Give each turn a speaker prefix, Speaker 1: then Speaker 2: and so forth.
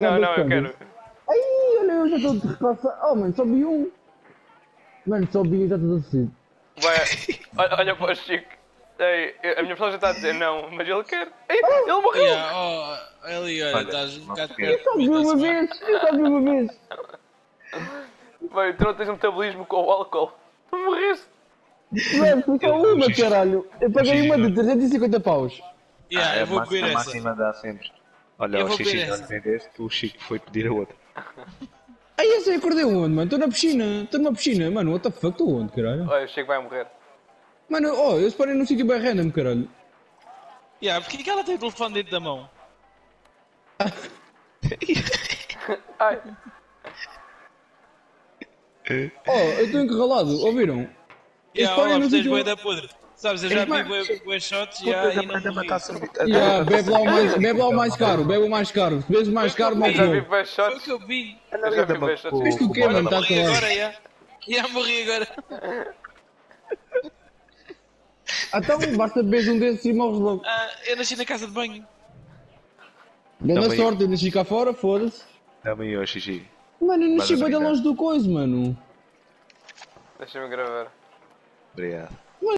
Speaker 1: Não, não, eu quero.
Speaker 2: Ai, olha, eu já estou de repassar. Oh, mano, só vi um. Mano, só vi um e já estou decidido.
Speaker 1: Vai, olha, olha para o Chico. Ei, a minha pessoa já está a dizer não, mas ele quer. Ei, ele morreu!
Speaker 3: Yeah, oh, ali, olha, estás um bocado
Speaker 4: se
Speaker 2: Eu só vi uma vez, eu só vi uma vez.
Speaker 1: Vai, tu não tens um metabolismo com o álcool. Tu morreste!
Speaker 2: Mano, foi só uma, caralho. Eu paguei uma de 350 paus.
Speaker 3: Yeah,
Speaker 4: Ah,
Speaker 3: eu
Speaker 4: a
Speaker 3: vou
Speaker 4: a
Speaker 3: essa.
Speaker 4: máxima dá sempre. Olha,
Speaker 3: Eu
Speaker 4: o Xixi já vendeste, o Chico foi pedir a outra.
Speaker 2: Ai, essa aí acordei onde, mano? Estou na piscina, estou numa piscina. Mano, what the fuck, estou onde, caralho?
Speaker 1: Olha, o Chico vai morrer.
Speaker 2: Mano, oh, eu separei num sítio bem random, caralho.
Speaker 3: Yeah, porque que ela tem o telefone dentro da mão?
Speaker 1: Ai,
Speaker 2: Oh, eu estou encurralado, ouviram?
Speaker 3: Yeah,
Speaker 2: parem
Speaker 3: olha,
Speaker 2: no
Speaker 3: tens
Speaker 2: sítio-
Speaker 3: da podre. Sabes, eu já vi bué shots
Speaker 4: já
Speaker 3: e não morri.
Speaker 4: matar sobre-
Speaker 2: Yeah, bebe lá o mais, bebe lá o mais caro, bebe o mais caro. Se bebes o mais caro,
Speaker 1: eu
Speaker 2: mais
Speaker 1: já bem
Speaker 3: Foi o que eu vi.
Speaker 1: Eu já vi bem shots.
Speaker 2: Viste o quê, mano? Tá
Speaker 3: morri
Speaker 2: calado.
Speaker 3: agora, yeah. Yeah, morri agora.
Speaker 2: Então, basta beber um desses e morres logo.
Speaker 3: Ah, eu nasci na casa de banho.
Speaker 2: Grande
Speaker 4: Também.
Speaker 2: sorte, eu nasci cá fora, foda-se.
Speaker 4: Dá-me aí, ó Xixi.
Speaker 2: Mano, eu nasci bem
Speaker 4: dar
Speaker 2: longe do coisa, mano.
Speaker 1: Deixa-me gravar.
Speaker 4: Obrigado.